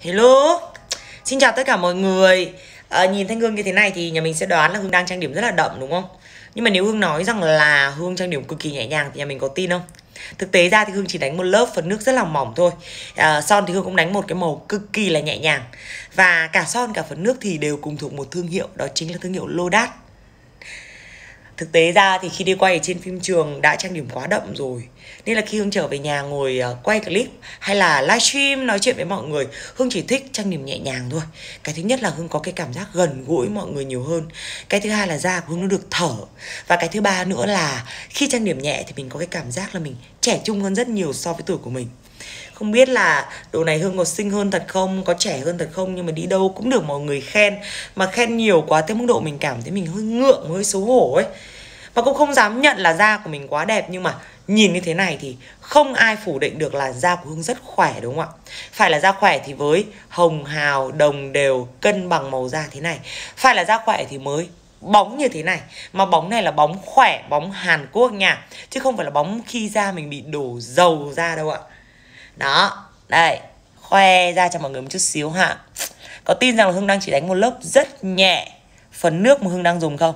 Hello, xin chào tất cả mọi người. À, Nhìn Thanh Hương như thế này thì nhà mình sẽ đoán là Hương đang trang điểm rất là đậm đúng không? Nhưng mà nếu Hương nói rằng là Hương trang điểm cực kỳ nhẹ nhàng thì nhà mình có tin không? Thực tế ra thì Hương chỉ đánh một lớp phần nước rất là mỏng thôi. À, Son thì Hương cũng đánh một cái màu cực kỳ là nhẹ nhàng. Và cả son cả phần nước thì đều cùng thuộc một thương hiệu Đó chính là thương hiệu Lodat thực tế ra thì khi đi quay ở trên phim trường đã trang điểm quá đậm rồi. Nên là khi hương trở về nhà ngồi ờ, quay clip hay là livestream nói chuyện với mọi người, hương chỉ thích trang điểm nhẹ nhàng thôi. Cái thứ nhất là hương có cái cảm giác gần gũi mọi người nhiều hơn. Cái thứ hai là da của hương nó được thở. Và cái thứ ba nữa là khi trang điểm nhẹ thì mình có cái cảm giác là mình trẻ trung hơn rất nhiều so với tuổi của mình không biết là đồ này hương có xinh hơn thật không có trẻ hơn thật không nhưng mà đi đâu cũng được mọi người khen. Mà khen nhiều quá tới mức độ mình cảm thấy mình hơi ngượng hơi xấu hổ ấy. Và cũng không dám nhận là da của mình quá đẹp nhưng mà nhìn như thế này thì không ai phủ định được là da của Hương rất khỏe đúng không ạ? Phải là da khỏe thì với hồng hào, đồng đều, cân bằng màu da thế này. Phải là da khỏe thì mới bóng như thế này. Mà bóng này là bóng khỏe bóng Hàn Quốc nha. Chứ không phải là bóng khi da mình bị đổ dầu ra đâu ạ đó đây khoe ra cho mọi người một chút xíu ha. Có tin rằng là hương đang chỉ đánh một lớp rất nhẹ phần nước mà hương đang dùng không?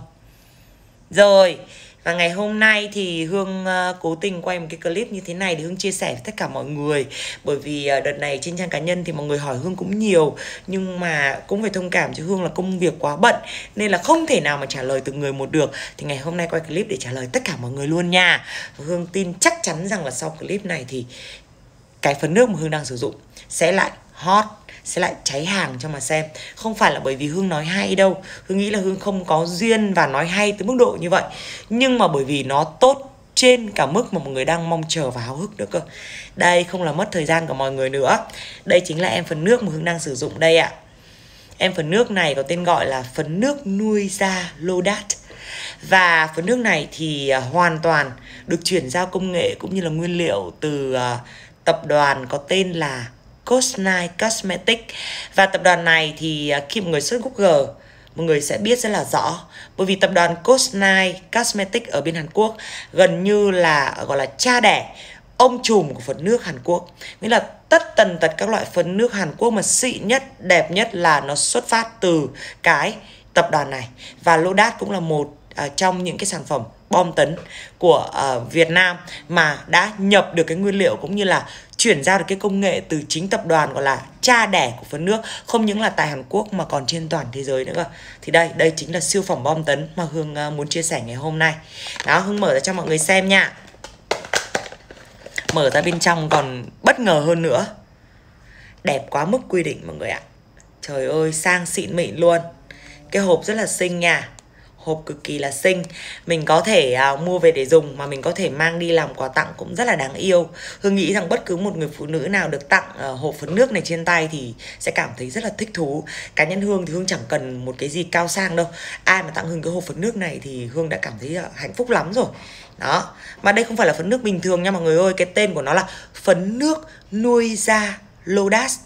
Rồi và ngày hôm nay thì Hương uh, ờ, cố tình quay một cái clip như thế này để Hương chia sẻ với tất cả mọi người. Bởi vì uh, đợt này trên trang cá nhân thì mọi người hỏi Hương cũng nhiều Nhưng mà cũng phải thông cảm cho Hương là công việc quá bận Nên là không thể nào mà trả lời từng người một được. Thì ngày hôm nay quay clip để trả lời tất cả mọi người luôn nha. Và Hương tin chắc chắn rằng là sau clip này thì cái phần nước mà Hương đang sử dụng sẽ lại hot, sẽ lại cháy hàng cho mà xem. Không phải là bởi vì hương nói hay đâu. Hương nghĩ là hương không có duyên và nói hay tới mức độ như vậy. Nhưng mà bởi vì nó tốt trên cả mức mà mọi người đang mong chờ và háo hức nữa cơ. Đây không là mất thời gian của mọi người nữa. Đây chính là em phần nước mà hương đang sử dụng đây ạ. Em phần nước này có tên gọi là phấn nước nuôi da Lodat và phấn nước này thì à, hoàn toàn được chuyển giao công nghệ cũng như là nguyên liệu từ à, tập đoàn có tên là Cosnai Cosmetic và tập đoàn này thì à, khi một người search Google mọi người sẽ biết rất là rõ. Bởi vì tập đoàn Cosnai Cosmetic ở bên Hàn Quốc gần như là gọi là cha đẻ ông trùm của phấn nước Hàn Quốc. Nghĩa là tất tần tật các loại phấn nước Hàn Quốc mà xịn nhất đẹp nhất là nó xuất phát từ cái tập đoàn này. Và Lodat cũng là một uh, trong những cái sản phẩm bom tấn của uh, Việt Nam mà đã nhập được cái nguyên liệu cũng như là chuyển giao được cái công nghệ từ chính tập đoàn gọi là cha đẻ của phấn nước không những là tại Hàn Quốc mà còn trên toàn thế giới nữa cơ. Thì đây đây chính là siêu phẩm bom tấn mà Hương uh, muốn chia sẻ ngày hôm nay. Đó Hương mở ra cho mọi người xem nha. Mở ra bên trong còn bất ngờ hơn nữa. Đẹp quá mức quy định mọi người ạ. Trời ơi sang xịn mịn luôn. Cái hộp rất là xinh nha hộp cực kỳ là xinh. Mình có thể uh, mua về để dùng mà mình có thể mang đi làm quà tặng cũng rất là đáng yêu. Hương nghĩ rằng bất cứ một người phụ nữ nào được tặng uh, hộp phấn nước này trên tay thì sẽ cảm thấy rất là thích thú. Cá nhân hương thì hương chẳng cần một cái gì cao sang đâu. Ai mà tặng hương cái hộp phấn nước này thì hương đã cảm thấy uh, hạnh phúc lắm rồi. Đó. Mà đây không phải là phấn nước bình thường nha mọi người ơi. Cái tên của nó là phấn nước nuôi da Lodas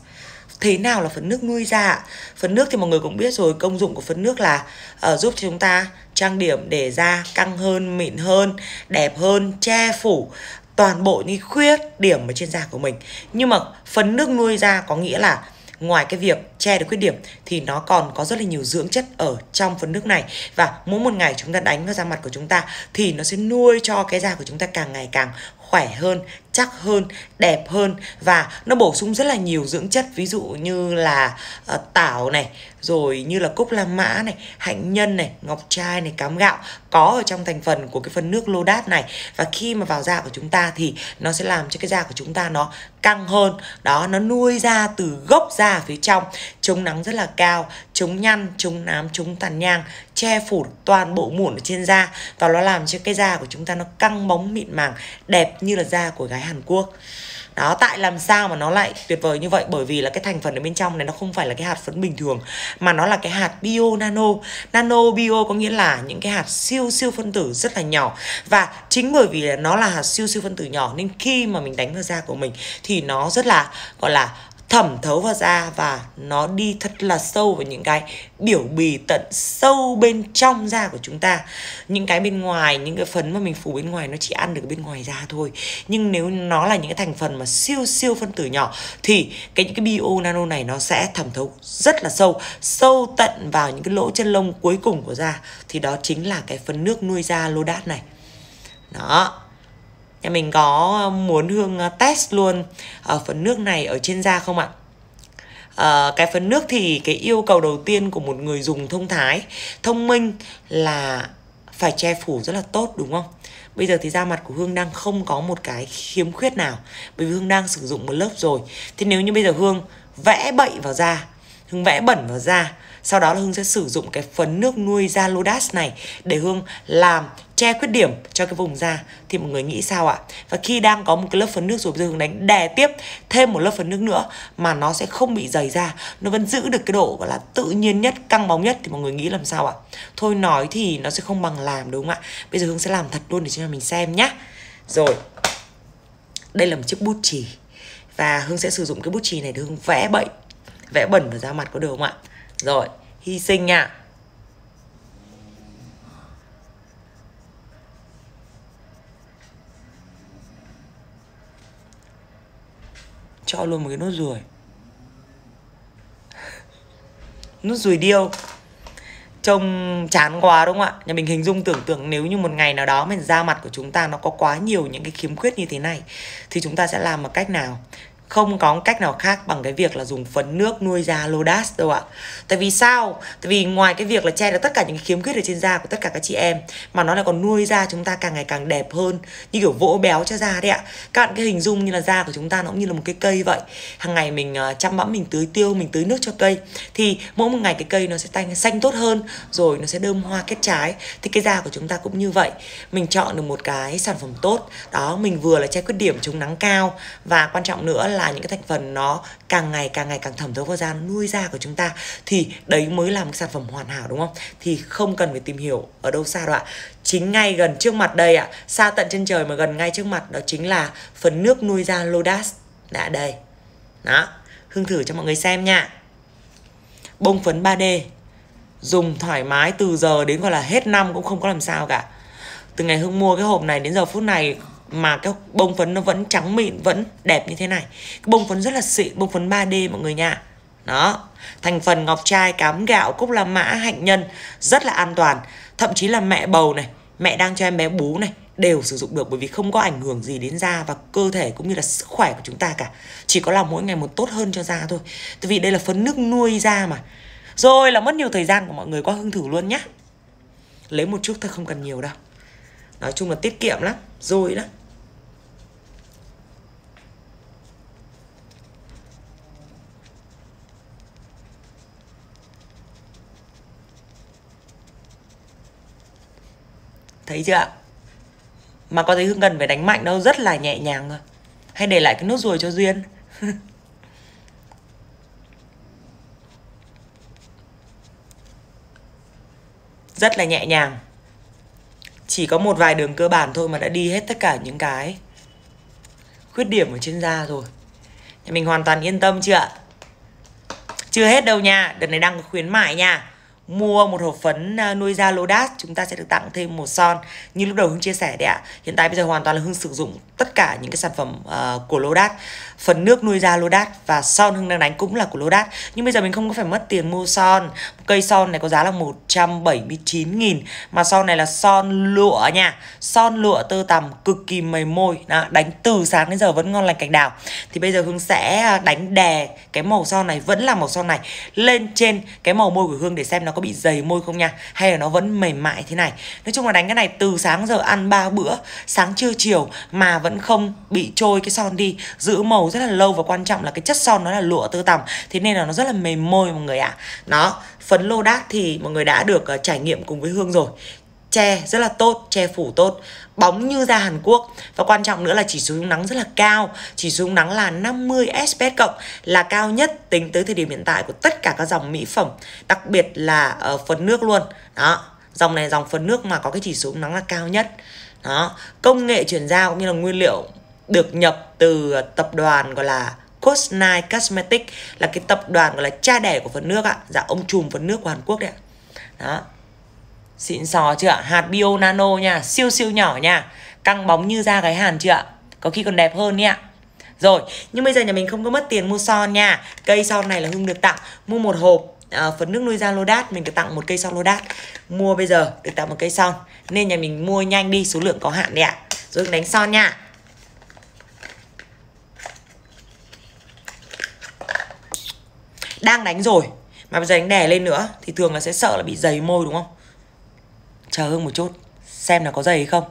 thế nào là phấn nước nuôi da phấn nước thì mọi người cũng biết rồi công dụng của phấn nước là uh, giúp cho chúng ta trang điểm để da căng hơn mịn hơn đẹp hơn che phủ toàn bộ những khuyết điểm ở trên da của mình. Nhưng mà phấn nước nuôi da có nghĩa là ngoài cái việc che được khuyết điểm thì nó còn có rất là nhiều dưỡng chất ở trong phấn nước này. Và mỗi một ngày chúng ta đánh vào da mặt của chúng ta thì nó sẽ nuôi cho cái da của chúng ta càng ngày càng khỏe hơn chắc hơn đẹp hơn và nó bổ sung rất là nhiều dưỡng chất. Ví dụ như là uh, tảo này rồi như là cúc la mã này hạnh nhân này ngọc trai này cám gạo có ở trong thành phần của cái phần nước lô đát này. Và khi mà vào da của chúng ta thì nó sẽ làm cho cái da của chúng ta nó căng hơn. Đó nó nuôi da từ gốc da phía trong chống nắng rất là cao, chống nhăn, chống nám, chống tàn nhang, che phủ toàn bộ mụn ở trên da. Và nó làm cho cái da của chúng ta nó căng bóng mịn màng, đẹp như là da của gái Hàn Quốc. Đó, tại làm sao mà nó lại tuyệt vời như vậy? Bởi vì là cái thành phần ở bên trong này nó không phải là cái hạt phấn bình thường, mà nó là cái hạt bio nano. Nano bio có nghĩa là những cái hạt siêu siêu phân tử rất là nhỏ. Và chính bởi vì nó là hạt siêu siêu phân tử nhỏ, nên khi mà mình đánh vào da của mình thì nó rất là, gọi là thẩm thấu vào da và nó đi thật là sâu vào những cái biểu bì tận sâu bên trong da của chúng ta. Những cái bên ngoài, những cái phấn mà mình phủ bên ngoài nó chỉ ăn được bên ngoài da thôi. Nhưng nếu nó là những cái thành phần mà siêu siêu phân tử nhỏ thì cái những cái bio nano này nó sẽ thẩm thấu rất là sâu sâu tận vào những cái lỗ chân lông cuối cùng của da. Thì đó chính là cái phấn nước nuôi da lô đát này. Đó nhà mình có ờ, muốn hương ờ, test luôn ở phần nước này ở trên da không ạ? À, cái phần nước thì cái yêu cầu đầu tiên của một người dùng thông thái thông minh là phải che phủ rất là tốt đúng không? Bây giờ thì da mặt của hương đang không có một cái khiếm khuyết nào bởi vì hương đang sử dụng một lớp rồi. Thế nếu như bây giờ hương vẽ bậy vào da hương vẽ bẩn vào da sau đó là hương sẽ sử dụng cái phấn nước nuôi da lodas này để hương làm che khuyết điểm cho cái vùng da thì mọi người nghĩ sao ạ? Và khi đang có một cái lớp phấn nước rồi, bây giờ hướng đánh đè tiếp thêm một lớp phấn nước nữa mà nó sẽ không bị dày da, nó vẫn giữ được cái độ gọi là tự nhiên nhất, căng bóng nhất thì mọi người nghĩ làm sao ạ? Thôi nói thì nó sẽ không bằng làm đúng không ạ? Bây giờ hương sẽ làm thật luôn để cho mình xem nhá. Rồi, đây là một chiếc bút chì và hương sẽ sử dụng cái bút chì này để hương vẽ bậy, vẽ bẩn vào da mặt có được không ạ? Rồi, hy sinh nha. Cho luôn một cái nốt ruồi. Nốt ruồi điêu. Trông chán quá đúng không ạ? Nhà mình hình dung tưởng tượng nếu như một ngày nào đó mình da mặt của chúng ta nó có quá nhiều những cái khiếm khuyết như thế này, thì chúng ta sẽ làm một cách nào? Không có cách nào khác bằng cái việc là dùng phấn nước nuôi da Lodas đâu ạ. Tại vì sao? Tại vì ngoài cái việc là che được tất cả những cái khiếm khuyết ở trên da của tất cả các chị em mà nó lại còn nuôi da chúng ta càng ngày càng đẹp hơn như kiểu vỗ béo cho da đấy ạ. Các bạn cái hình dung như là da của chúng ta nó cũng như là một cái cây vậy. Hàng ngày mình ờ, chăm bẵm mình tưới tiêu, mình tưới nước cho cây thì mỗi một ngày cái cây nó sẽ tanh xanh tốt hơn rồi nó sẽ đơm hoa kết trái thì cái da của chúng ta cũng như vậy. Mình chọn được một cái sản phẩm tốt đó mình vừa là che khuyết điểm chống nắng cao và quan trọng nữa là là những cái thành phần nó càng ngày càng ngày càng thẩm thấu vào da nuôi da của chúng ta, thì đấy mới là một sản phẩm hoàn hảo, đúng không? Thì không cần phải tìm hiểu ở đâu xa đâu ạ. Chính ngay gần trước mặt đây ạ, xa tận chân trời mà gần ngay trước mặt, đó chính là phần nước nuôi da Lodas. Đã, đây. Đó, hương thử cho mọi người xem nha. Bông phấn 3D dùng thoải mái từ giờ đến gọi là hết năm cũng không có làm sao cả. Từ ngày hương mua cái hộp này đến giờ phút này mà cái bông phấn nó vẫn trắng mịn, vẫn đẹp như thế này. Cái bông phấn rất là xịn, bông phấn 3D mọi người nha. Đó. Thành phần ngọc trai, cám gạo, cúc la mã, hạnh nhân, rất là an toàn. Thậm chí là mẹ bầu này, mẹ đang cho em bé bú này, đều sử dụng được bởi vì không có ảnh hưởng gì đến da và cơ thể cũng như là sức khỏe của chúng ta cả. Chỉ có làm mỗi ngày một tốt hơn cho da thôi. Tại vì đây là phấn nước nuôi da mà. Rồi là mất nhiều thời gian của mọi người qua hương thử luôn nhá. Lấy một chút thôi không cần nhiều đâu nói chung là tiết kiệm lắm rồi lắm. Thấy chưa mà có thấy hương cần phải đánh mạnh đâu, rất là nhẹ nhàng thôi hay để lại cái nốt ruồi cho duyên? Rất là nhẹ nhàng chỉ có một vài đường cơ bản thôi mà đã đi hết tất cả những cái khuyết điểm ở trên da rồi. Thì mình hoàn toàn yên tâm chưa ạ? Chưa hết đâu nha, đợt này đang có khuyến mại nha mua một hộp phấn à, nuôi da Lodas chúng ta sẽ được tặng thêm một son. Như lúc đầu Hương chia sẻ đấy ạ hiện tại bây giờ hoàn toàn là Hương sử dụng tất cả những cái sản phẩm uh, của Lodas phấn nước nuôi da Lodas và son Hương đang đánh cũng là của Lodas nhưng bây giờ mình không có phải mất tiền mua son. Cây son này có giá là 179 nghìn. Mà son này là son lụa nha. Son lụa tơ tằm cực kỳ mềm môi. Đó, đánh từ sáng đến giờ vẫn ngon lành cành đào. Thì bây giờ Hương sẽ à, đánh đè cái màu son này vẫn là màu son này lên trên cái màu môi của Hương để xem nó có bị dày môi không nha? Hay là nó vẫn mềm mại thế này? Nói chung là đánh cái này từ sáng giờ ăn ba bữa sáng trưa chiều mà vẫn không bị trôi cái son đi. Giữ màu rất là lâu và quan trọng là cái chất son nó là lụa tơ tằm thế nên là nó rất là mềm môi mọi người ạ. À. nó phấn lô đác thì mọi người đã được uh, trải nghiệm cùng với hương rồi che rất là tốt che phủ tốt, bóng như da Hàn Quốc. Và quan trọng nữa là chỉ số chống nắng rất là cao. Chỉ số chống nắng là 50 SPF cộng là cao nhất tính tới thời điểm hiện tại của tất cả các dòng mỹ phẩm, đặc biệt là ở phần nước luôn. Đó, dòng này dòng phần nước mà có cái chỉ số chống nắng là cao nhất. Đó, công nghệ chuyển giao cũng như là nguyên liệu được nhập từ tập đoàn gọi là Cosnai Cosmetics, là cái tập đoàn gọi là cha đẻ của phấn nước ạ. Dạ ông trùm phấn nước của Hàn Quốc đấy ạ. Đó xịn sò chưa? Ạ hạt bio nano nha siêu siêu nhỏ nha. Căng bóng như da gái Hàn chưa? Ạ có khi còn đẹp hơn nhé rồi nhưng bây giờ nhà mình không có mất tiền mua son nha. Cây son này là hưng được tặng. Mua một hộp à, phấn nước nuôi da Lodat mình được tặng một cây son Lodat mua bây giờ được tặng một cây son. Nên nhà mình mua nhanh đi số lượng có hạn đấy ạ. Rồi đánh son nha. Đang đánh rồi mà bây giờ đánh đè lên nữa thì thường là sẽ sợ là bị dày môi đúng không? Chờ hương một chút, xem là có dày hay không.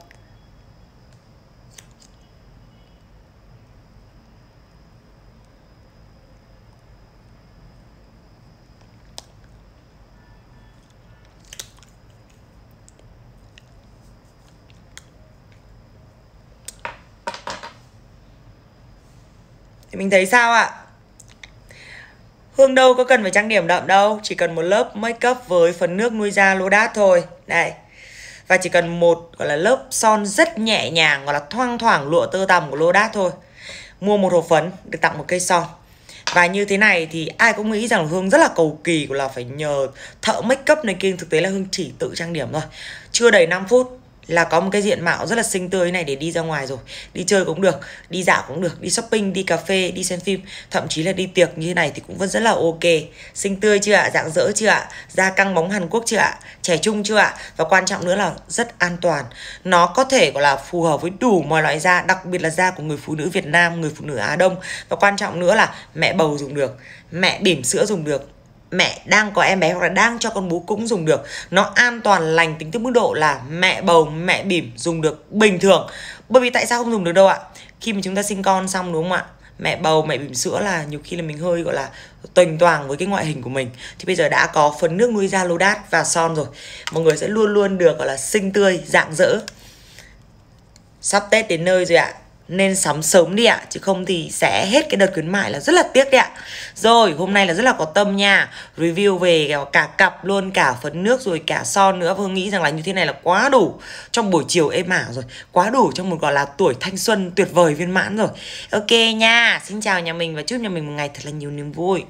Thì mình thấy sao ạ? Hương đâu có cần phải trang điểm đậm đâu, Chỉ cần một lớp make up với phấn nước nuôi da Lodat thôi. Này và chỉ cần một, gọi là, lớp son rất nhẹ nhàng, Gọi là, thoang thoảng lụa tơ tằm của Lodat thôi. Mua một hộp phấn được tặng một cây son. Và như thế này thì ai cũng nghĩ rằng Hương rất là cầu kỳ là phải nhờ thợ make up này kia. Thực tế là Hương chỉ tự trang điểm thôi. Chưa đầy 5 phút là có một cái diện mạo rất là xinh tươi này để đi ra ngoài rồi, đi chơi cũng được, đi dạo cũng được, đi shopping, đi cà phê, đi xem phim, thậm chí là đi tiệc như thế này thì cũng vẫn rất là ok. Xinh tươi chưa ạ? Dạng dỡ chưa ạ? Da căng bóng hàn quốc chưa ạ? Trẻ trung chưa ạ? Và quan trọng nữa là rất an toàn. Nó có thể, gọi là, phù hợp với đủ mọi loại da, đặc biệt là da của người phụ nữ việt nam, người phụ nữ á đông. Và quan trọng nữa là mẹ bầu dùng được, mẹ bỉm sữa dùng được mẹ đang có em bé hoặc là đang cho con bú cũng dùng được. Nó an toàn lành tính tới mức độ là mẹ bầu, mẹ bỉm dùng được bình thường. Bởi vì tại sao không dùng được đâu ạ? Khi mà chúng ta sinh con xong đúng không ạ? Mẹ bầu, mẹ bỉm sữa là nhiều khi là mình hơi, gọi là, tuềnh toàng với cái ngoại hình của mình. Thì bây giờ đã có phấn nước nuôi da lô đát và son rồi. Mọi người sẽ luôn luôn được, gọi là, xinh tươi dạng dỡ sắp tết đến nơi rồi ạ nên sắm sớm đi ạ, chứ không thì sẽ hết cái đợt khuyến mại là rất là tiếc đấy ạ. Rồi, hôm nay là rất là có tâm nha. Review về cả cặp luôn, cả phấn nước, rồi cả son nữa. Phương nghĩ rằng là như thế này là quá đủ trong buổi chiều êm ả rồi. Quá đủ trong một, gọi là, tuổi thanh xuân tuyệt vời viên mãn rồi. Ok nha, xin chào nhà mình và chúc nhà mình một ngày thật là nhiều niềm vui.